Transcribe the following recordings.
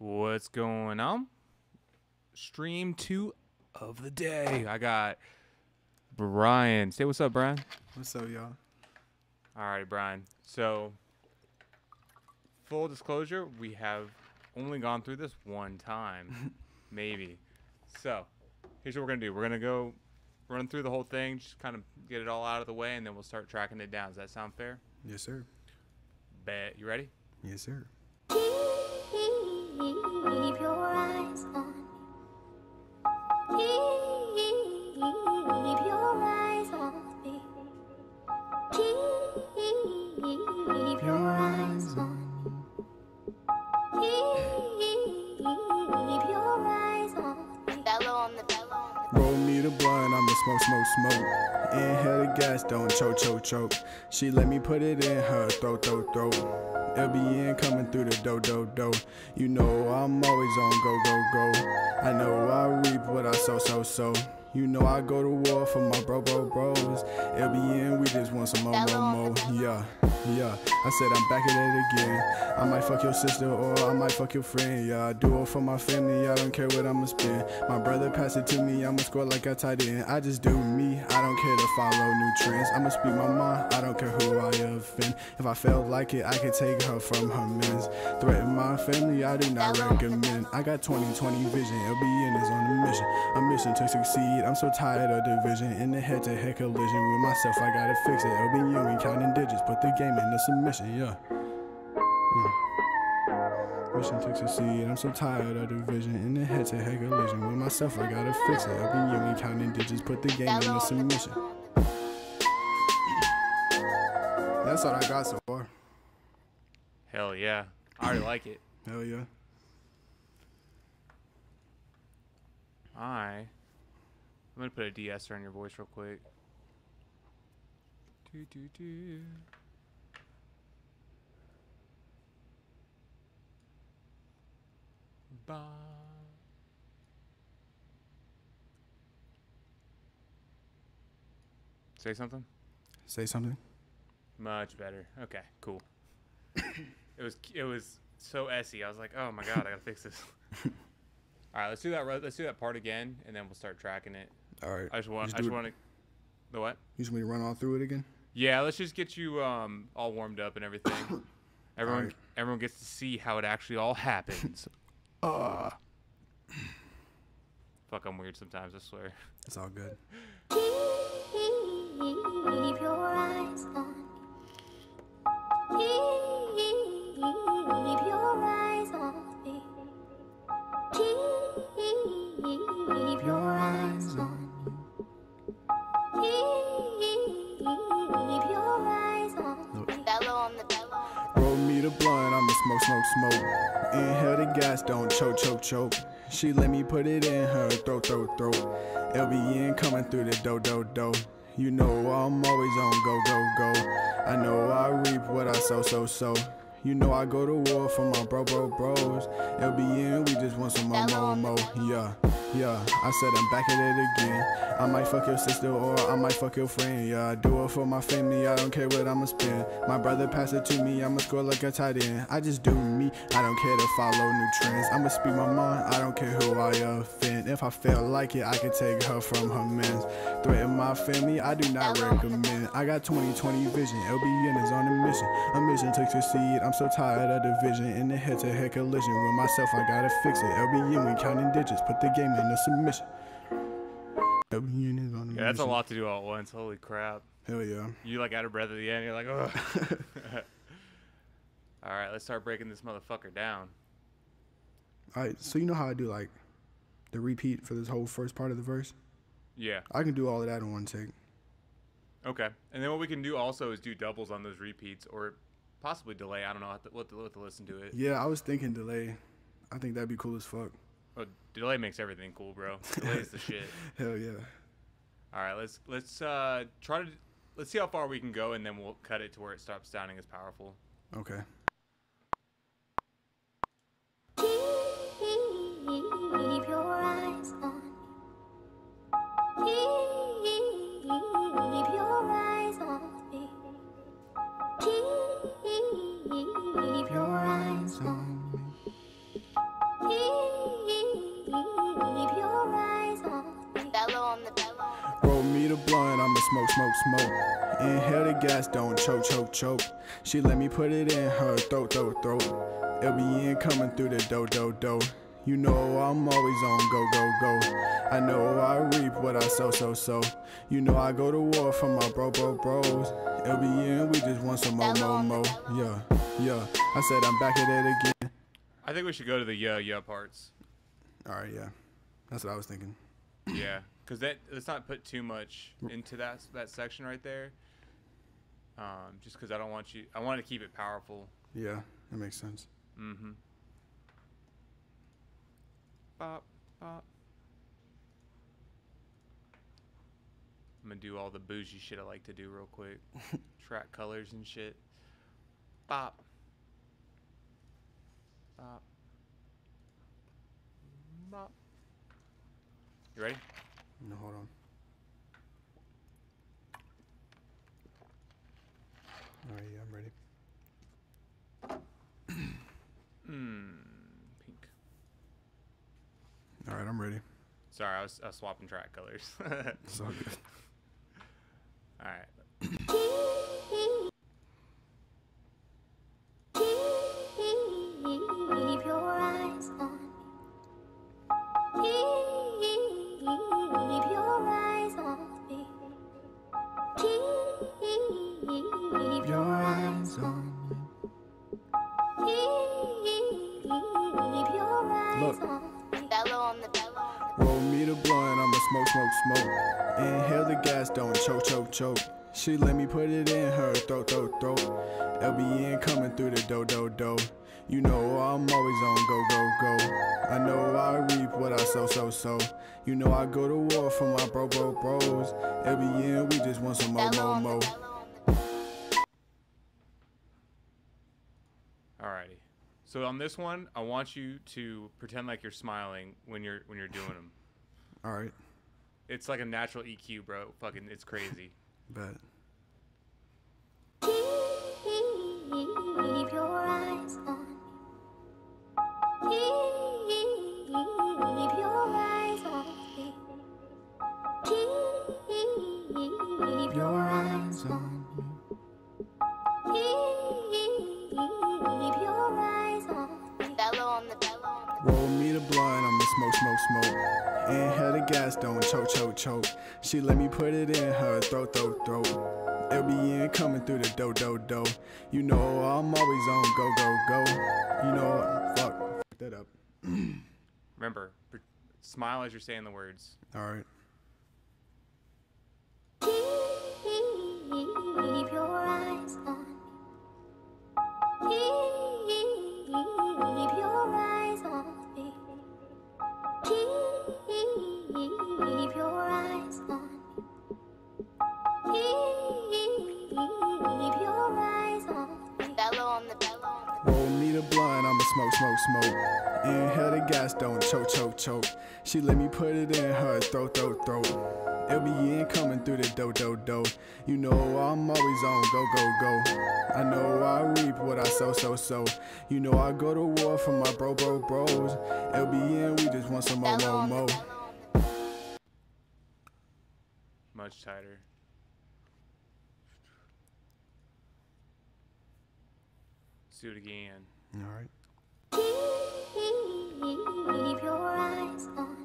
What's going on? Stream two of the day. I got Brian. Say what's up, Brian. What's up, y'all? All right, Brian. So, full disclosure, we have only gone through this one time, maybe. So, here's what we're gonna do. We're gonna go run through the whole thing, just kind of get it all out of the way, and then we'll start tracking it down. Does that sound fair? Yes, sir. Bet. You ready? Yes, sir. Keep your eyes on me. Keep your eyes on me. Keep your eyes on me. Keep your eyes on me. Bellow on the bellow on the Roll me the blunt, I'ma smoke, smoke, smoke. Inhale the gas, don't choke, choke, choke. She let me put it in her throat, throat, throat. LBN coming through the do, do, do. You know I'm always on go, go, go. I know I reap what I sow, so, so. You know I go to war for my bro, bro, bros. LBN, we just want some more, more, more. Yeah, yeah. I said I'm back at it again. I might fuck your sister or I might fuck your friend. Yeah, I do it for my family. I don't care what I'ma spend. My brother pass it to me. I'ma score like I tight end. I just do me. I don't care to follow new trends. I'ma speak my mind. I don't care who I offend. If I felt like it, I could take her from her men's. Threaten my family. I do not recommend. I got 2020 vision. LBN is on a mission. A mission to succeed. I'm so tired of division. In the head to head collision with myself. I gotta fix it. LBN, we counting digits. Put the game in the submission. Yeah. Mm. Mission to succeed. I'm so tired of division. In the head to head collision with myself. I gotta fix it. LBN, we counting digits. Put the game in the on submission. bellow on the That's all I got so far. Hell yeah. I already like it. Hell yeah. I. I'm gonna put a de-esser on your voice real quick. Do, do, do. Ba. Say something. Say something. Much better. Okay, cool. it was it was so essy. I was like, oh my god, I gotta fix this. All right, let's do that. Let's do that part again, and then we'll start tracking it. All right. I just want. Just I just want to. The what? You just want me to run all through it again? Yeah, let's just get you um all warmed up and everything. Everyone, Alright. everyone gets to see how it actually all happens. Uh, Fuck, I'm weird sometimes. I swear. it's all good. Keep your eyes on. Keep smoke, smoke. Inhale the gas, don't choke, choke, choke. She let me put it in her throat, throat, throat. LBN coming through the do, do, do. You know I'm always on go, go, go. I know I reap what I sow, so, so. You know I go to war for my bro, bro, bros. LBN, we just want some more, more, more. Yeah, yeah. I said I'm back at it again. I might fuck your sister or I might fuck your friend. Yeah, I do it for my family. I don't care what I'ma spend. My brother pass it to me. I'ma score like a tight end. I just do me. I don't care to follow new trends. I'ma speak my mind. I don't care who I offend. If I feel like it, I can take her from her men's. Threaten my family. I do not recommend. I got 2020 vision. LBN is on a mission. A mission to succeed. I'm so tired of division. In the head to head collision with myself. I gotta fix it. LBN, we counting digits. Put the game in the submission. Is on a Yeah, that's a lot to do all at once. Holy crap! Hell yeah. You like out of breath at the end. You're like, ugh. all right, let's start breaking this motherfucker down. Alright, so you know how I do like the repeat for this whole first part of the verse? Yeah. I can do all of that in one take. Okay. And then what we can do also is do doubles on those repeats, or possibly delay. I don't know. We'll have to, we'll have to, we'll have to listen to it. Yeah, I was thinking delay. I think that'd be cool as fuck. Oh, delay makes everything cool, bro. Delay is the shit. Hell yeah. All right, let's let's uh try to let's see how far we can go, and then we'll cut it to where it stops sounding as powerful. Okay. Keep your eyes on. Keep smoke, smoke, smoke. Inhale the gas, don't choke, choke, choke. She let me put it in her throat, throat, throat. LBN coming through the do, do, do. You know I'm always on go, go, go. I know I reap what I sow, so, so. You know I go to war for my bro, bro, bros. LBN, we just want some more, more, more. Yeah, yeah. I said I'm back at it again. I think we should go to the yeah yeah parts. All right, yeah. That's what I was thinking. yeah, because that let's not put too much into that that section right there. Um, just because I don't want you, I want to keep it powerful. Yeah, that makes sense. Mm-hmm. Bop, bop. I'm gonna do all the bougie shit I like to do real quick. Track colors and shit. Bop. Bop. Bop. You ready? No, hold on. All right, yeah, I'm ready. Mmm. Pink. All right, I'm ready. Sorry, I was, I was swapping track colors. It's all good. all right. Smoke, smoke. Inhale the gas, don't choke, choke, choke. She let me put it in her throat, throat, throat. LBN coming through the do, do, do. You know I'm always on go, go, go. I know I reap what I sow, so, so. You know I go to war for my bro, bro, bros. LBN, we just want some more, more, more. bellow on the Alrighty. So on this one, I want you to pretend like you're smiling when you're when you're doing them. All right, It's like a natural EQ, bro. Fucking, it's crazy. but. Keep your eyes on me. Keep smoke, smoke, smoke. Inhale the gas, don't choke, choke, choke. She let me put it in her throat, throat, throat. LBN coming through the do, do, do. You know I'm always on go, go, go. You know, fuck, fuck that up. Remember, pr- smile as you're saying the words. All right. Keep your eyes on me. Keep smoke, smoke, smoke. Inhale the gas, don't choke, choke, choke. She let me put it in her throat, throat, throat. LBN coming through the do, do, do. You know I'm always on go, go, go. I know I reap what I sow, so, so. You know I go to war for my bro, bro, bros. LBN, we just want some more, bellow more, more. bellow on the Much tighter. Let's do it again. All right. Keep your eyes on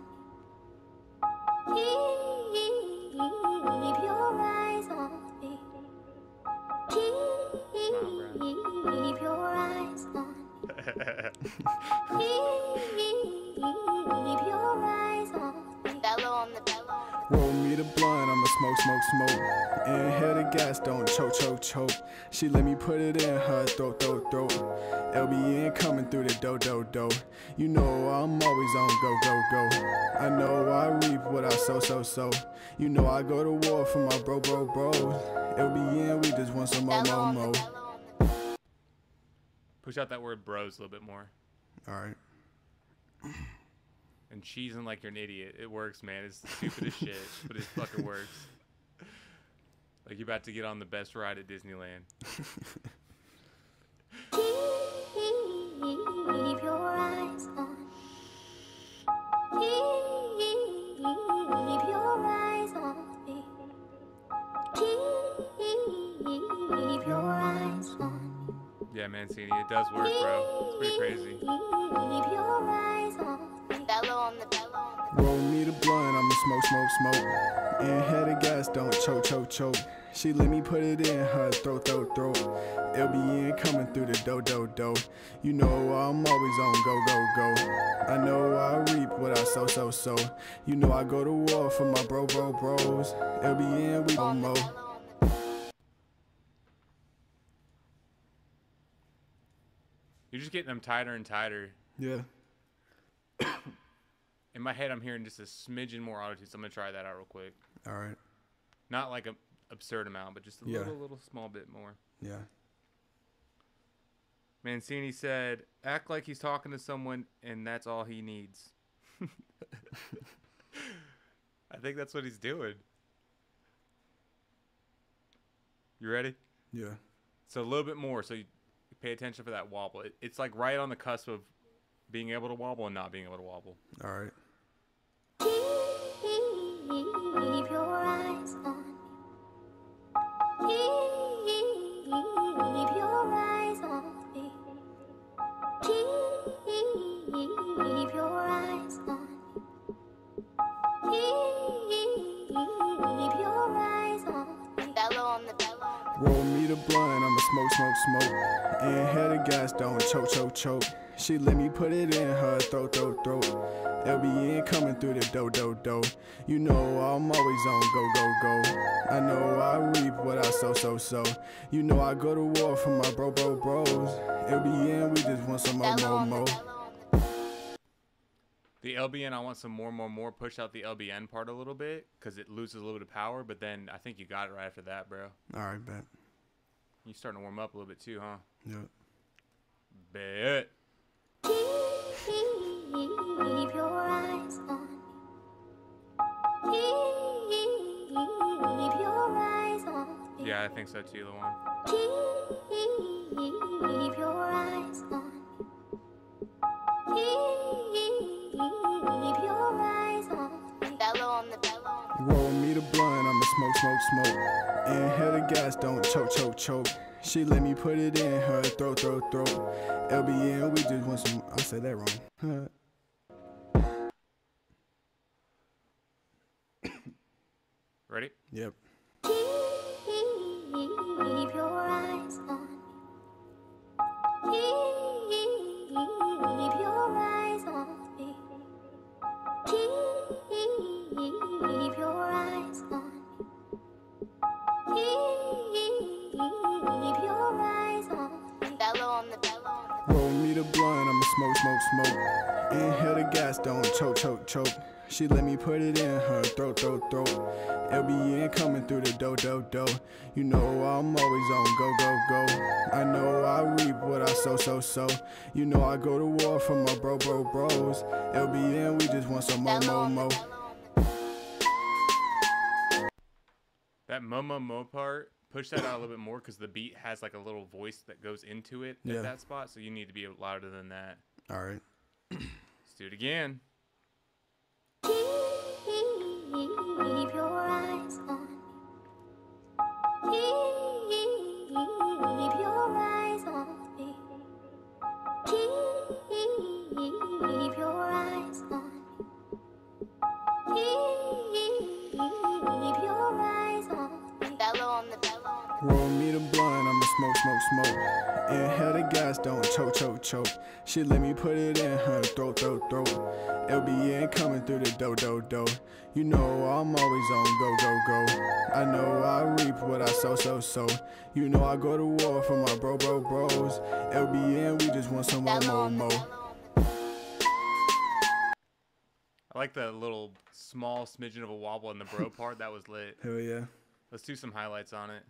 me. Keep your eyes on me. Keep your eyes on me. blunt, I'ma smoke, smoke, smoke. Inhale the gas, don't choke, choke, choke. She let me put it in her throat, throat, throat. LBN coming through the do, do, do. You know I'm always on go, go, go. I know I reap what I sow, so, so. You know I go to war for my bro, bro, bros. LBN, we just want some more, more, more. bellow on the Push out that word bros a little bit more. All right and cheesing like you're an idiot. It works, man. It's stupid as shit, but it fucking works. Like you're about to get on the best ride at Disneyland. Keep your eyes on. Keep your eyes on me. Keep your eyes on me. Yeah, Mancini, it does work, bro. It's pretty crazy. Keep your eyes on me. Bellow on the bellow on the Roll me the blunt, I'ma smoke, smoke, smoke. Inhale the gas, don't choke, choke, choke. She let me put it in her throat, throat, throat. LBN coming through the do, do, do. You know I'm always on go, go, go. I know I reap what I sow, so, so. You know I go to war for my bro, bro, bros. LBN, we gon' mo. bellow on the You're just getting them tighter and tighter. Yeah. In my head, I'm hearing just a smidgen more tune, so I'm gonna try that out real quick. All right. Not like a absurd amount, but just a Yeah. little, little small bit more. Yeah. Mancini said, "Act like he's talking to someone, and that's all he needs." I think that's what he's doing. You ready? Yeah. So a little bit more, so you pay attention for that wobble. It, it's like right on the cusp of being able to wobble and not being able to wobble. All right. Your eyes on the blunt, I'ma smoke, smoke, smoke. Inhale the gas, don't choke, choke, choke. She let me put it in her throat, throat, throat. LBN coming through the do, do, do. You know I'm always on go, go, go. I know I reap what I sow, so, so. You know I go to war for my bro, bro, bros. LBN, we just want some more, bellow more, the more. bellow on the The LBN, I want some more, more, more. Push out the LBN part a little bit because it loses a little bit of power. But then I think you got it right after that, bro. All right, bet. You starting to warm up a little bit too, huh? Yeah. Bet. Keep your eyes on me. Keep your eyes on. Yeah, I think so too, Lawan. Keep your eyes on me. Keep your eyes on me. Bellow on the bellow on the Roll me the blunt, I'ma smoke, smoke, smoke. Inhale the gas, don't choke, choke, choke. She let me put it in her throat, throat, throat. LBN, we just want some. I said that wrong. Ready? yep. Keep your eyes on me. The blunt, I'ma smoke, smoke, smoke. Inhale the gas, don't choke, choke, choke. She let me put it in her throat, throat, throat. LBN coming through the do, do, do. You know I'm always on go, go, go. I know I reap what I sow, so, so. You know I go to war for my bro, bro, bros. LBN, we just want some more, on the That mo mo mo part, push that out a little bit more because the beat has like a little voice that goes into it Yeah. at that spot. So you need to be louder than that. All right. Let's do it again. Keep your eyes on me. Keep your eyes on me. Keep your eyes on. Keep smoke, smoke, smoke. Inhale the gas, don't choke, choke, choke. She let me put it in her throat, throat, throat. LBN coming through the do, do, do. You know I'm always on go, go, go. I know I reap what I sow, so, so. You know I go to war for my bro, bro, bros. LBN, we just want some more, bellow more, more. bellow on the I like the little small smidgen of a wobble in the bro part. That was lit. Hell yeah. Let's do some highlights on it.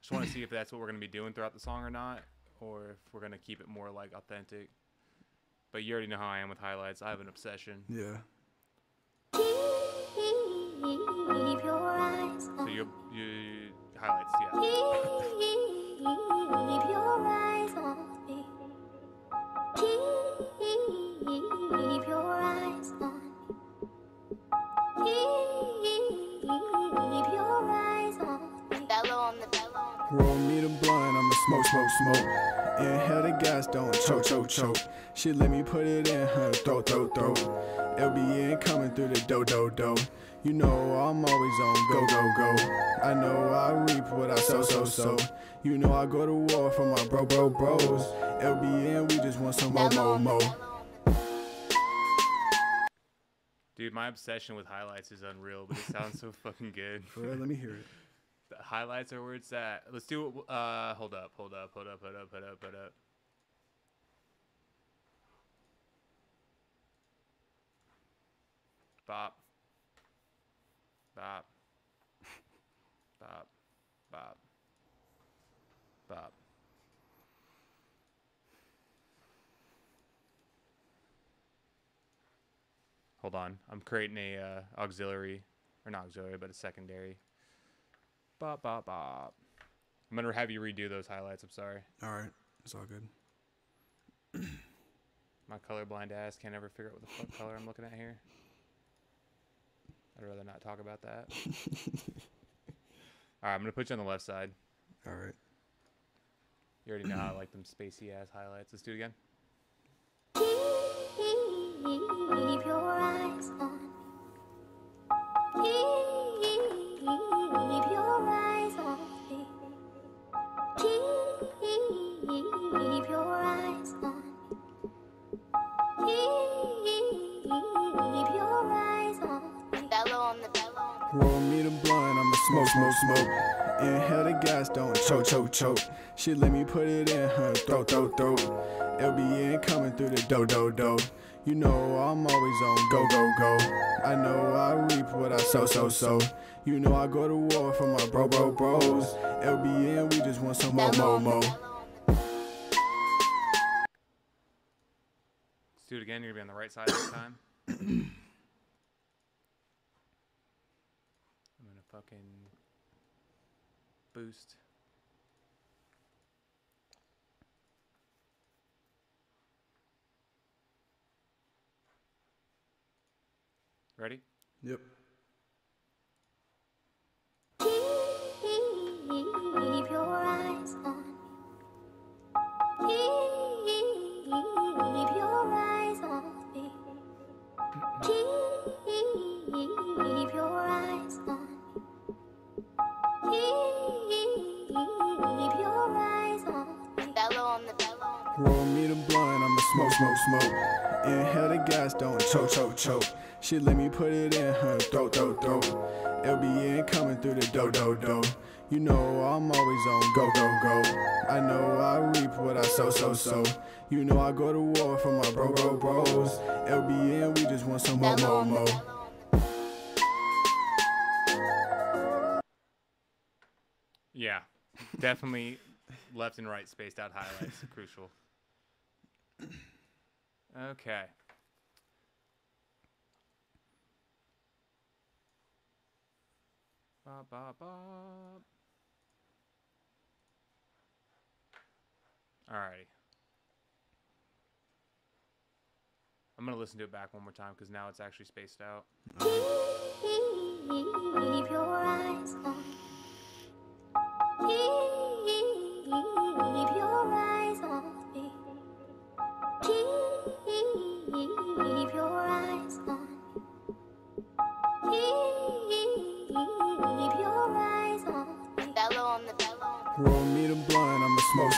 Just want to see if that's what we're gonna be doing throughout the song or not, or if we're gonna keep it more like authentic. But you already know how I am with highlights. I have an obsession. Yeah. Keep your eyes So on you you highlights, yeah. Smoke, smoke. Inhale the gas, don't choke, choke, choke. She let me put it in her throat, throat, throat. LBN coming through the do, do, do. You know I'm always on go, go, go. I know I reap what I sow, so, so. You know I go to war for my bro, bro, bros. LBN, we just want some more, more, more. Dude, my obsession with highlights is unreal, but it sounds so fucking good. For real, let me hear it. The highlights are where it's at. Let's do it. Uh, hold up, hold up, hold up, hold up, hold up, hold up. Bop. Bop. Bop. Bop. Bop. Hold on. I'm creating a uh, auxiliary, or not auxiliary, but a secondary. Bop, bop, bop. I'm going to have you redo those highlights. I'm sorry. All right, it's all good. My colorblind ass can't ever figure out what the fuck color I'm looking at here. I'd rather not talk about that. All right, I'm gonna put you on the left side. All right. You already know how I like them spacey ass highlights. Let's do it again. Keep your eyes on smoke, smoke. Inhale the gas, don't choke, choke, choke. She let me put it in her throat, throat, throat. LBN coming through the do, do, do. You know I'm always on go, go, go. I know I reap what I sow, so, so. You know I go to war for my bro, bro, bros. LBN, we just want some more, more, more. Let's do it again. You're gonna be on the right side this time. I'm gonna fucking boost. Ready? Yep. Smoke, smoke, smoke. Inhale the gas, don't choke, choke, choke. She let me put it in her throat, throat, throat. LBN coming through the do, do, do. You know I'm always on go, go, go. I know I reap what I sow, so, so. You know I go to war for my bro, bro, bros. LBN, we just want some more, more, more. Yeah, definitely left and right spaced out highlights. crucial. Okay. Ba ba ba. Alrighty. I'm gonna listen to it back one more time because now it's actually spaced out.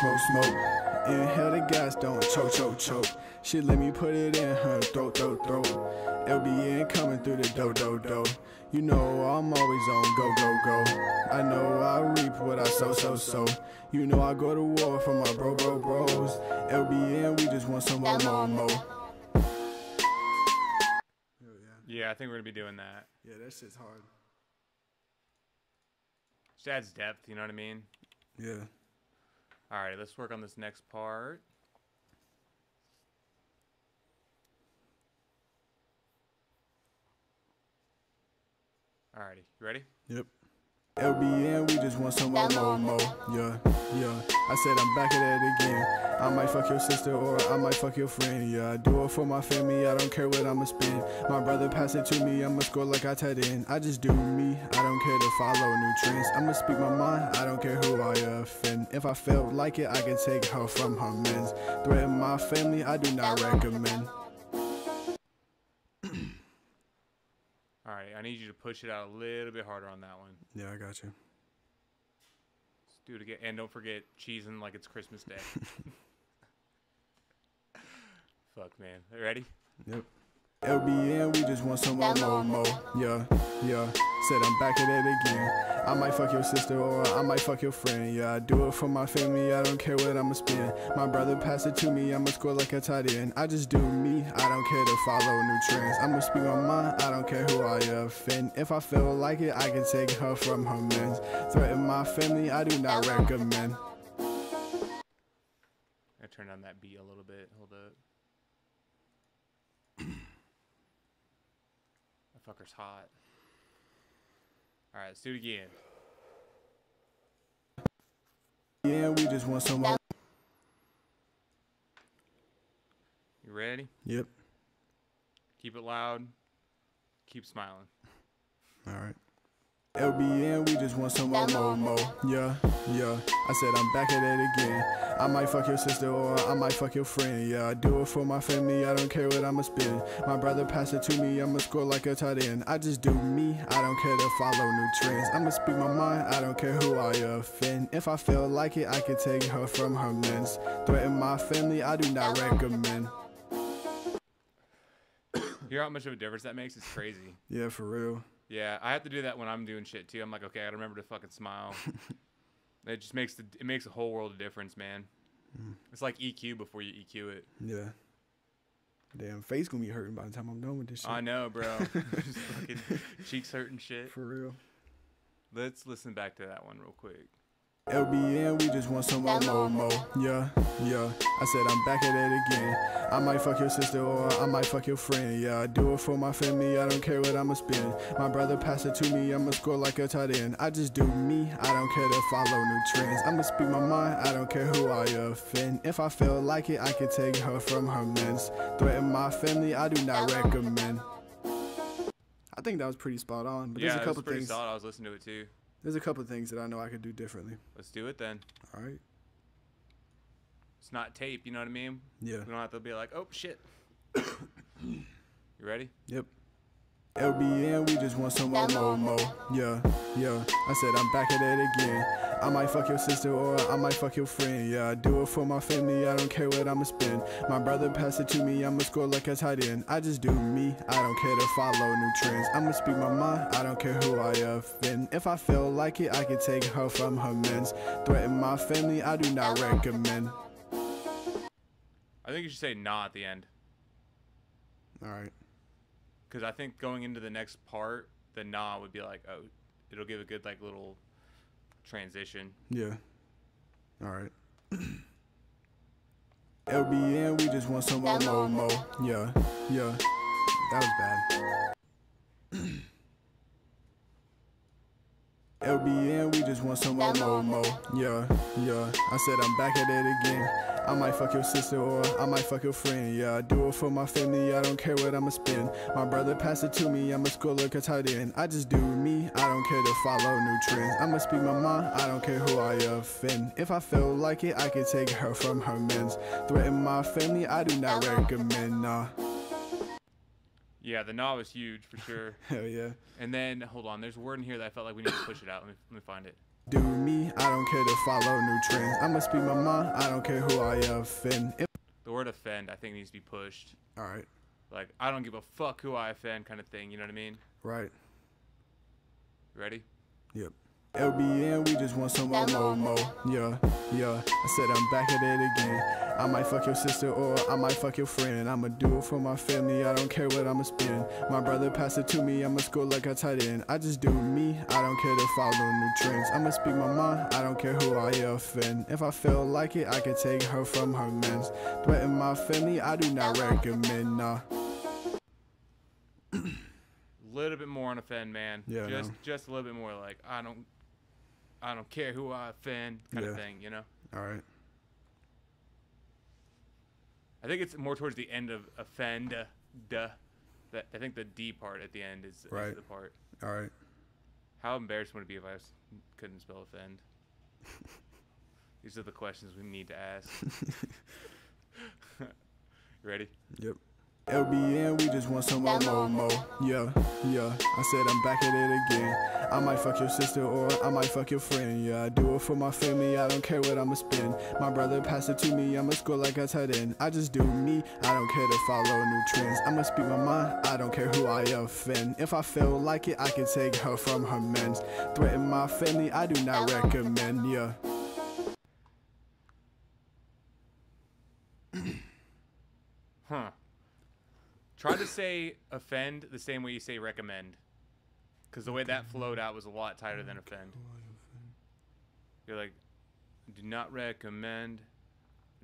Smoke, smoke. Inhale the gas, don't choke, choke, choke. She let me put it in her throat, throat, throat. LBN coming through the do, do, do. You know I'm always on go, go, go. I know I reap what I sow, so, so. You know I go to war for my bro, bro, bros. LBN, we just want some more, more, more. bellow on the yeah. Yeah, I think we're gonna be doing that. yeah, that shit's hard. Just adds depth, you know what I mean? Yeah. All right, let's work on this next part. All righty, you ready? Yep. LBN, we just want some more, more, more. Yeah, yeah. I said I'm back at it again. I might fuck your sister or I might fuck your friend. Yeah, I do it for my family. I don't care what I'ma spend. My brother pass it to me. I'ma score like I tight end. I just do me. I don't care to follow new trends. I'ma speak my mind. I don't care who I offend. If I felt like it, I can take her from her men's. Threaten my family. I do not recommend. I need you to push it out a little bit harder on that one. Yeah, I got you. Let's do it again, and don't forget cheesing like it's Christmas Day. Fuck, man. Ready? Yep. LBN, we just want some more, more, more. Yeah, yeah. Said I'm back at it again. I might fuck your sister or I might fuck your friend. Yeah, I do it for my family. I don't care what I'ma spend. My brother passed it to me. I'ma score like a tight end. I just do me. I don't care to follow new trends. I'ma speak my mind. I don't care who I offend. If I feel like it, I can take her from her men's. Threaten my family. I do not recommend. I turn on that beat a little bit. Hold up. Fucker's hot. All right, let's do it again. Yeah, we just want some more. You ready? Yep. Keep it loud. Keep smiling. All right. LBN, we just want some more, more. Yeah, yeah. I said I'm back at it again. I might fuck your sister or I might fuck your friend. Yeah, I do it for my family. I don't care what I'ma spend. My brother passed it to me. I'ma score like a tight end. I just do me. I don't care to follow new trends. I'ma speak my mind. I don't care who I offend. If I feel like it, I can take her from her men's. Threaten my family. I do not recommend. You hear how much of a difference that makes? It's crazy. Yeah, for real. Yeah, I have to do that when I'm doing shit too. I'm like, okay, I gotta remember to fucking smile. it just makes the it makes a whole world of difference, man. Mm. It's like EQ before you EQ it. Yeah. Damn, face gonna be hurting by the time I'm done with this shit. I know, bro. just fucking cheeks hurting shit. For real. Let's listen back to that one real quick. LBN, we just want some more, more, more. Yeah, yeah. I said I'm back at it again. I might fuck your sister or I might fuck your friend. Yeah, I do it for my family. I don't care what I'ma spend. My brother passed it to me. I'ma score like a tight end. I just do me. I don't care to follow new trends. I'ma speak my mind. I don't care who I offend. If I feel like it, I can take her from her men's. Threaten my family. I do not recommend. I think that was pretty spot on. But yeah, there's a it was couple pretty things. solid. I was listening to it too. There's a couple of things that I know I could do differently. Let's do it then. All right. It's not tape, you know what I mean? Yeah. We don't have to be like, oh shit. you ready? Yep. LBN, we just want some more, more, more. Yeah, yeah. I said I'm back at it again. I might fuck your sister or I might fuck your friend. Yeah, I do it for my family. I don't care what I'ma spend. My brother passed it to me. I'ma score like a tight end. I just do me. I don't care to follow new trends. I'ma speak my mind. I don't care who I offend. If I feel like it, I can take her from her men's. Threaten my family. I do not recommend. I think you should say nah at the end. All right. Because I think going into the next part, the nah would be like, oh, it'll give a good like little transition. Yeah. All right. LBN, we just want some more, more, more. Yeah, yeah. That was bad. LBN, we just want some more, more, more. Yeah, yeah. I said I'm back at it again. I might fuck your sister or I might fuck your friend. Yeah, I do it for my family. I don't care what I'ma spend. My brother passed it to me. I'ma score like a tight end. I just do me. I don't care to follow new trends. I'ma speak my mind. I don't care who I offend. If I feel like it, I can take her from her men's. Threaten my family. I do not recommend. Nah. Yeah, the nah was huge for sure. Hell yeah. and then hold on, there's a word in here that I felt like we need to push it out. Let me let me find it. Do me. I don't care to follow new trends. I'ma speak my mind. I don't care who I offend. If The word offend, I think needs to be pushed. all right. Like I don't give a fuck who I offend, kind of thing. You know what I mean? Right. Ready? Yep. LBN, we just want some more, more. Yeah, yeah. I said I'm back at it again. I might fuck your sister or I might fuck your friend. I'ma do it for my family. I don't care what I'ma spend. My brother passed it to me. I'ma score like a tight end. I just do me. I don't care to follow new trends. I'ma speak my mind. I don't care who I offend. If I feel like it, I can take her from her men's. Threaten my family. I do not recommend. Nah. A little bit more on a offend, man. Yeah, Just know. just a little bit more. Like I don't I don't care who I offend kind Yeah. of thing, you know. All right. I think it's more towards the end of offend, uh, duh. That I think the D part at the end is, is the part. All right. How embarrassing would it be if I couldn't spell offend? These are the questions we need to ask. you ready? Yep. LBN, we just want some more, more, more. Yeah, yeah. I said I'm back at it again. I might fuck your sister or I might fuck your friend. Yeah, I do it for my family. I don't care what I'ma spend. My brother passed it to me. I'ma score like I tight end. I just do me. I don't care to follow new trends. I'ma speak my mind. I don't care who I offend. If I feel like it, I can take her from her men's. Threaten my family. I do not recommend. Yeah. Huh. Try to say offend the same way you say recommend. Because the way that flowed out was a lot tighter than offend. You're like, do not recommend.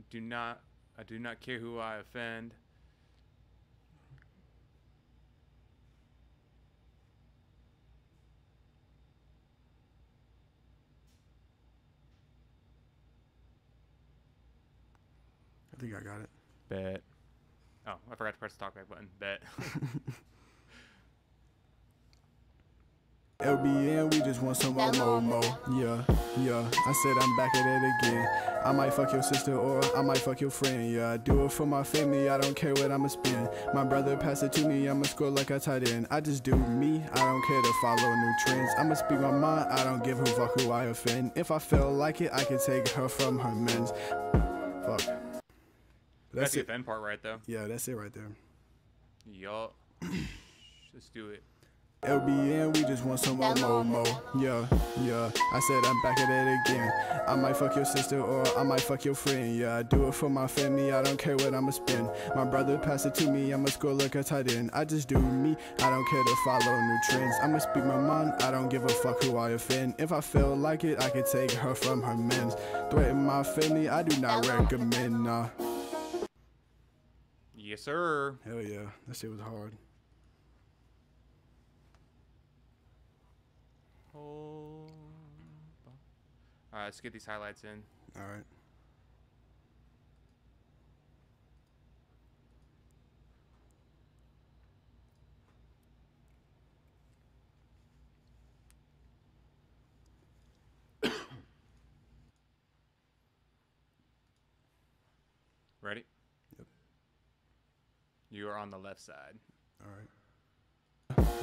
Do not. I do not care who I offend. I think I got it. Bet. Oh, I forgot to press the talkback button. Bet. LBN, we just want some more, more. Yeah, yeah. I said I'm back at it again. I might fuck your sister or I might fuck your friend. Yeah, I do it for my family. I don't care what I'ma spend. My brother passed it to me. I'ma score like a tight end. I just do me. I don't care to follow new trends. I'ma speak my mind. I don't give a fuck who I offend. If I feel like it, I can take her from her men's. Fuck. That's the offend part right though. Yeah, that's it right there. Yup. Let's do it. LBN, we just want some more, more. Yeah, yeah. I said I'm back at it again. I might fuck your sister or I might fuck your friend. Yeah, I do it for my family. I don't care what I'ma spend. My brother passed it to me. I'ma score like a tight end. I just do me. I don't care to follow new trends. I'ma speak my mind. I don't give a fuck who I offend. If I feel like it, I can take her from her men's. Threaten my family. I do not recommend. Nah. Yes, sir. Hell yeah, that shit was hard. On. All right, let's get these highlights in. All right. Ready? You are on the left side. All right.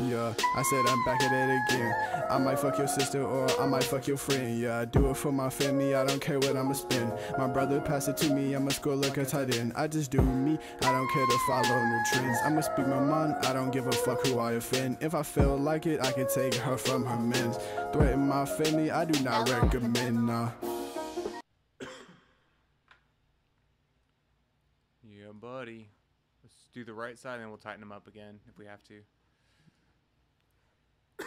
Yeah, I said I'm back at it again. I might fuck your sister or I might fuck your friend. Yeah, I do it for my family. I don't care what I'ma spend. My brother passed it to me. I'ma score like a tight end. I just do me. I don't care to follow new trends. I'ma speak my mind. I don't give a fuck who I offend. If I feel like it, I can take her from her men's. Threaten my family. I do not recommend. Nah. Yeah, buddy. Do the right side and we'll tighten them up again if we have to.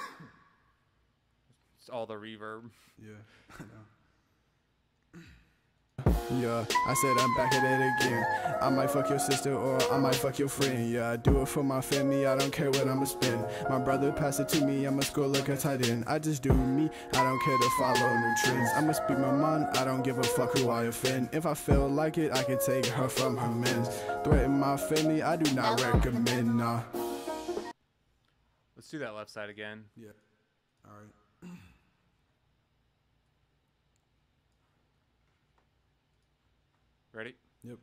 it's all the reverb. Yeah. Yeah, I said I'm back at it again. I might fuck your sister or I might fuck your friend. Yeah, I do it for my family. I don't care what I'ma spend. My brother passed it to me. I'ma score like a tight end. I just do me. I don't care to follow new trends. I'ma speak my mind. I don't give a fuck who I offend. If I feel like it, I can take her from her men's. Threaten my family. I do not recommend. Nah. Let's do that left side again. Yeah. All right. Ready? Yep.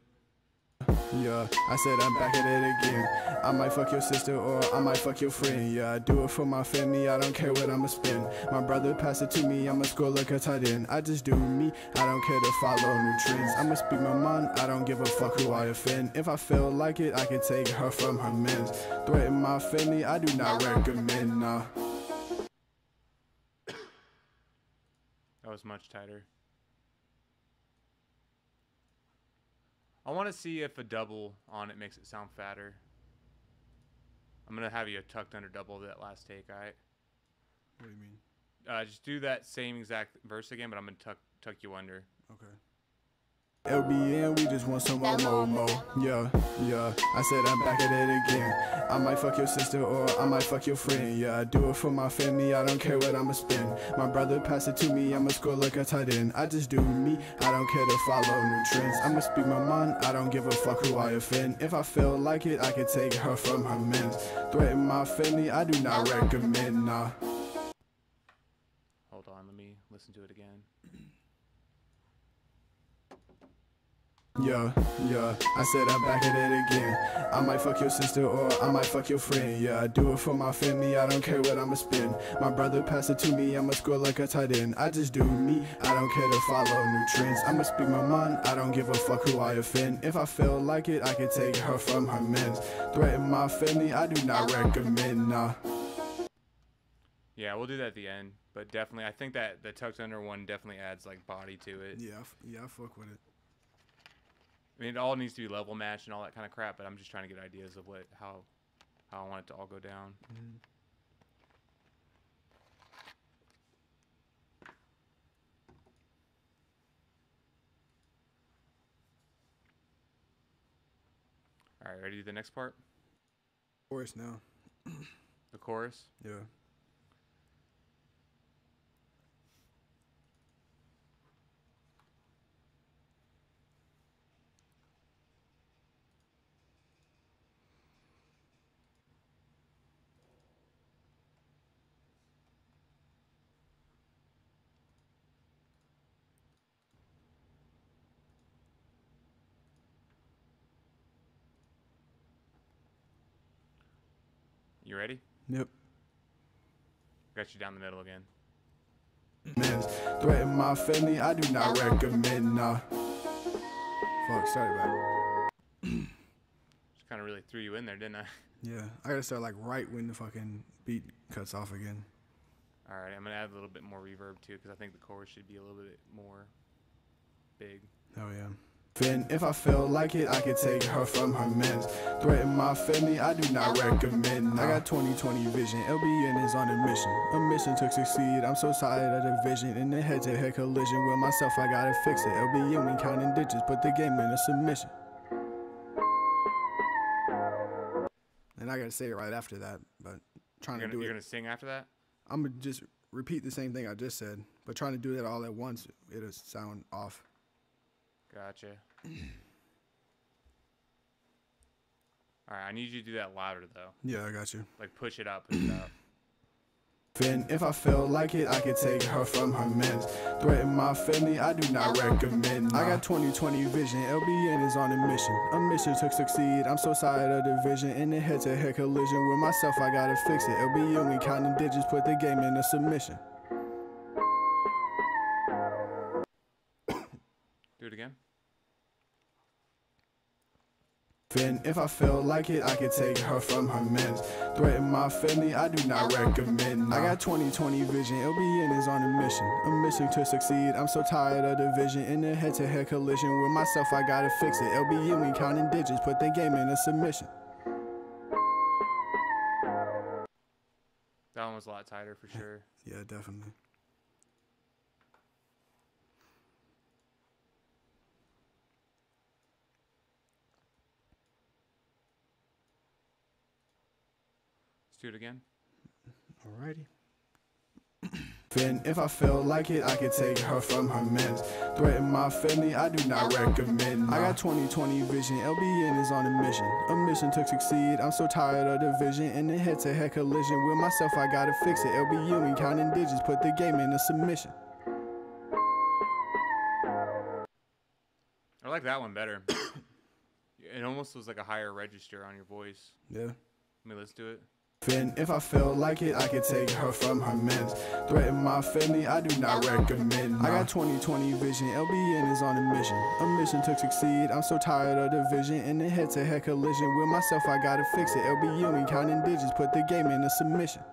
Yeah, I said I'm back at it again. I might fuck your sister or I might fuck your friend. Yeah, I do it for my family. I don't care what I'ma spend. My brother passed it to me. I'ma score like a tight end. I just do me. I don't care to follow new trends. I'ma speak my mind. I don't give a fuck who I offend. If I feel like it, I can take her from her men's. Threaten my family. I do not recommend. Nah. That was much tighter. I want to see if a double on it makes it sound fatter. I'm gonna have you tucked under double that last take, all right? What do you mean? Uh, just do that same exact verse again, but I'm gonna tuck tuck you under. Okay. LBN, we just want some more, more, more. Yeah, yeah. I said I'm back at it again. I might fuck your sister or I might fuck your friend. Yeah, I do it for my family. I don't care what I'ma spend. My brother pass it to me. I'ma score like a tight end. I just do me. I don't care to follow new trends. I'ma speak my mind. I don't give a fuck who I offend. If I feel like it, I can take her from her men. Threaten my family. I do not recommend. Nah. Hold on, let me listen to it again. Yeah, yeah. I said I'm back at it again. I might fuck your sister or I might fuck your friend. Yeah, I do it for my family. I don't care what I'ma spend. My brother pass it to me. I'ma score like a tight end. I just do me. I don't care to follow new trends. I'ma speak my mind. I don't give a fuck who I offend. If I feel like it, I can take her from her men. Threaten my family. I do not recommend. Nah. Yeah, we'll do that at the end. But definitely, I think that the tucked under one definitely adds like body to it. Yeah, yeah, I fuck with it. I mean, it all needs to be level matched and all that kind of crap. But I'm just trying to get ideas of what how how I want it to all go down. All right, ready to do the next part? Chorus now. The chorus. Yeah. You ready? Yep. Got you down the middle again. Threaten my family. I do not recommend. Nah. Fuck. Sorry about it. Just kind of really threw you in there, didn't I? Yeah, I gotta start like right when the fucking beat cuts off again. All right, I'm gonna add a little bit more reverb too, because I think the chorus should be a little bit more big. Oh yeah. Then if I feel like it, I can take her from her men. Threaten my family, I do not recommend. I got 2020 vision. LBN is on a mission. A mission to succeed. I'm so tired of the vision. In the head-to-head collision with myself, I gotta fix it. LBN, we counting digits, put the game in a submission. And I gotta say it right after that, but trying You're to gonna, do you're it. gonna sing after that? I'm gonna just repeat the same thing I just said, but trying to do that all at once, it'll sound off. Gotcha. All right, I need you to do that louder though. Yeah, I got you. Like push it up, push it up. Then if I feel like it, I can take her from her men. Threaten my family, I do not recommend. I got 2020 vision, LBN is on a mission. A mission to succeed. I'm so tired of the vision. In the head to head collision with myself, I gotta fix it. LBN, we counting digits, put the game in a submission. Then if I feel like it, I can take her from her men. Threaten my family, I do not recommend. I got 2020 vision, LBN is on a mission. A mission to succeed. I'm so tired of division. In the head to head collision with myself, I gotta fix it. LBN, we counting digits, put the game in a submission. That one was a lot tighter for sure. Yeah, definitely. Do it again. Alrighty. Then if I feel like it, I can take her from her men. Threaten my family, I do not recommend. I got 2020 vision, LBN is on a mission. A mission to succeed. I'm so tired of division. vision. In the head to head collision with myself, I gotta fix it. LBN, we counting digits, put the game in a submission. I like that one better. it almost was like a higher register on your voice. Yeah. Let me listen to it. Then if I feel like it, I can take her from her men. Threaten my family, I do not recommend. I got 2020 vision, LBN is on a mission. A mission to succeed. I'm so tired of the vision. In the head to head collision with myself, I gotta fix it. LBN, we counting digits, put the game in a submission.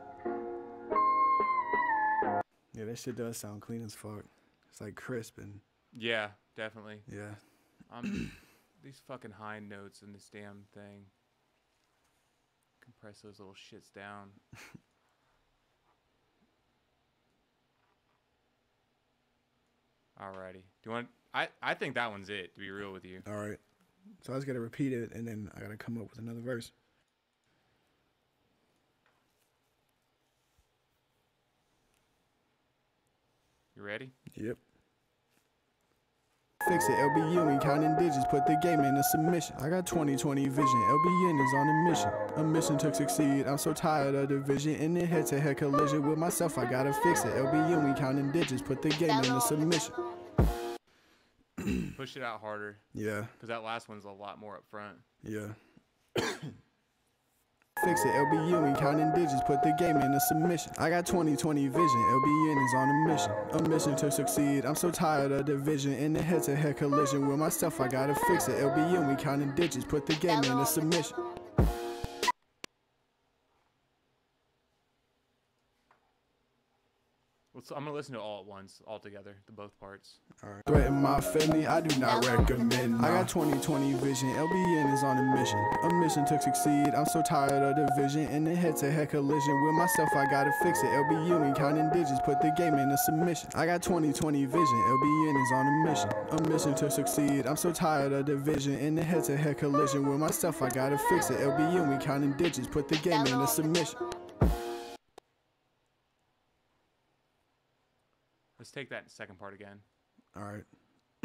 Yeah, that shit does sound clean as fuck. It's like crisp and Yeah, definitely. yeah. Um, these fucking high notes in this damn thing. Compress those little shits down. Alrighty. Do you want? I I think that one's it. To be real with you. All right. So I just gotta repeat it, and then I gotta come up with another verse. You ready? Yep. Fix it, LBU and counting digits, put the game in a submission. I got 2020 vision, LBN is on a mission. A mission to succeed, I'm so tired of division. In the head to head collision with myself, I gotta fix it. LBU and counting digits, put the game in a submission. Push it out harder Yeah, because that last one's a lot more up front. yeah. Fix it, LBU and counting digits, put the game in a submission. I got 2020 vision, LBN is on a mission. A mission to succeed, I'm so tired of division. In the head to head collision with myself, I gotta fix it. LBU and counting digits, put the game in a submission. Let's, I'm gonna listen to it all at once, all together, the both parts. Alright. Threaten my family, I do not recommend. I got 2020 vision, LBN is on a mission. A mission to succeed, I'm so tired of division. and the head to head collision with myself, I gotta fix it. LBU and counting digits, put the game in a submission. I got 2020 vision, LBN is on a mission. A mission to succeed, I'm so tired of division. and the head to head collision with myself, I gotta fix it. LBU and counting digits, put the game in a submission. Let's take that second part again. Alright.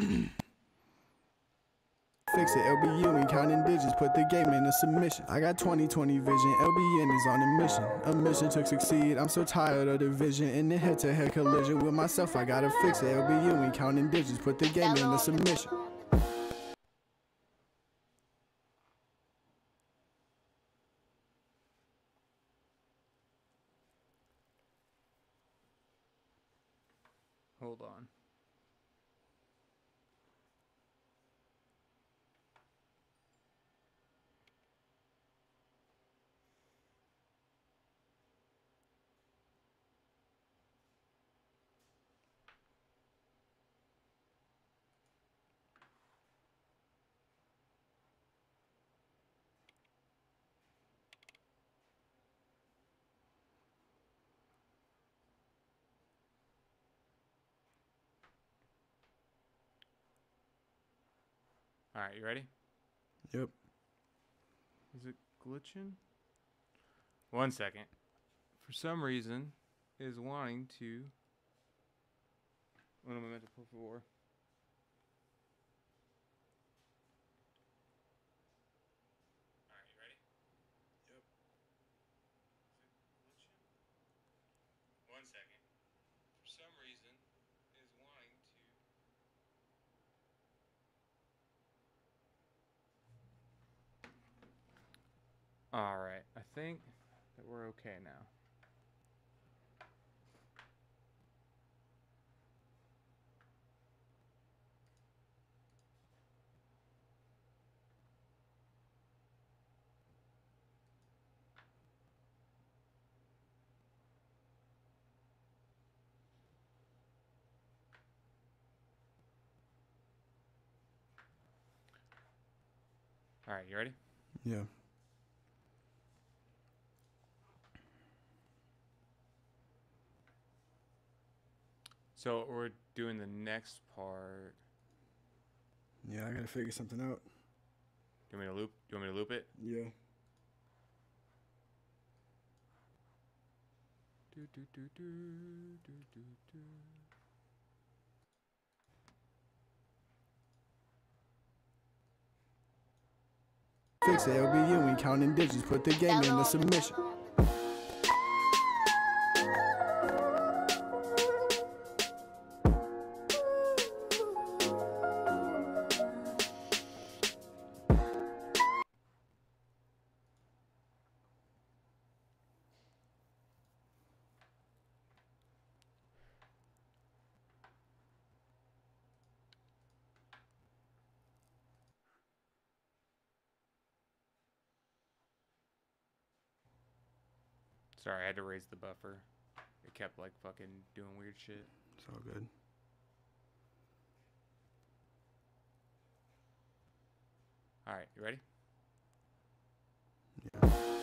Fix it, LBU and counting digits, put the game in a submission. I got 2020 vision, LBN is on a mission. A mission to succeed, I'm so tired of the vision. In the head to head collision with myself, I gotta fix it. LBU and counting digits, put the game in a submission. Hold on. All right, you ready? Yep. Is it glitching? One second. For some reason, it is wanting to. What am I meant to pull favor? Alright, you ready? Yep. Is it glitching? One second. For some reason, it is wanting to. All right, I think that we're okay now. All right, you ready? Yeah. So we're doing the next part. Yeah, I gotta figure something out. Do you want me to loop? Do you want me to loop it? Yeah. Do, do, do, do, do, do, do. Fix it, LBU and counting digits, put the game in the submission. Sorry, I had to raise the buffer. It kept like fucking doing weird shit. It's all good. All right, you ready? Yeah.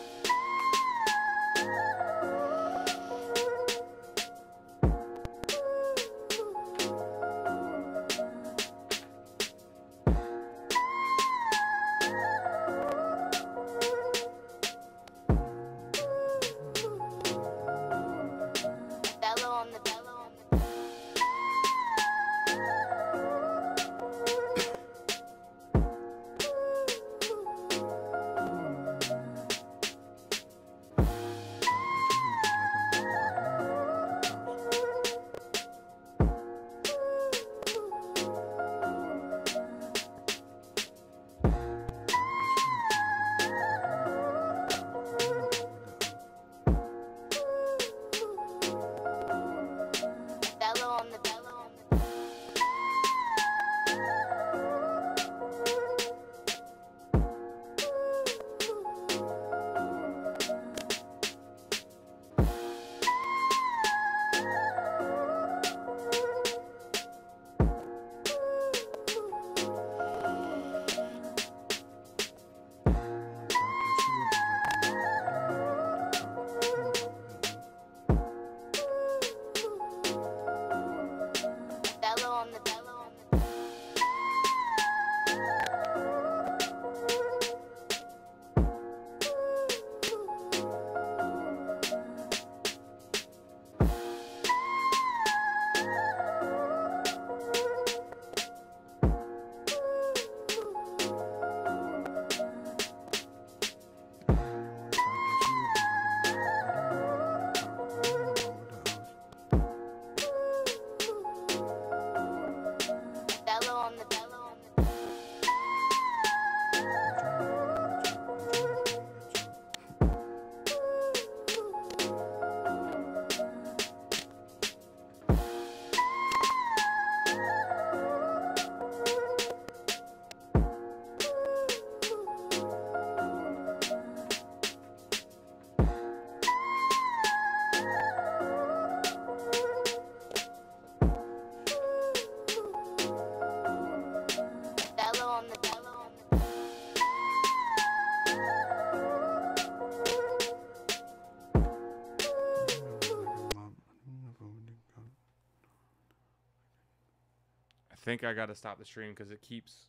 Think I got to stop the stream because it keeps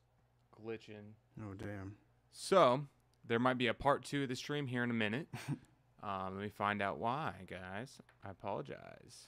glitching. Oh damn. So there might be a part two of the stream here in a minute. um, let me find out why, guys. I apologize.